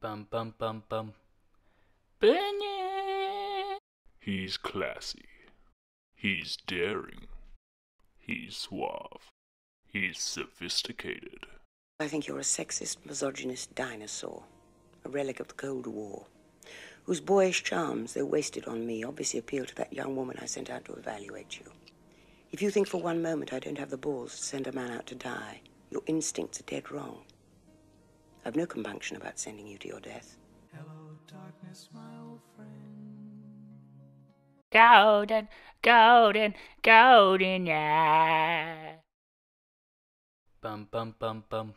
Bum bum bum bum. Bunny. He's classy. He's daring. He's suave. He's sophisticated. I think you're a sexist, misogynist dinosaur, a relic of the Cold War, whose boyish charms, though wasted on me, obviously appeal to that young woman I sent out to evaluate you. If you think for one moment I don't have the balls to send a man out to die, your instincts are dead wrong. I've no compunction about sending you to your death. Hello, darkness, my old friend. Golden, golden, golden, yeah. Bum bum bum bum.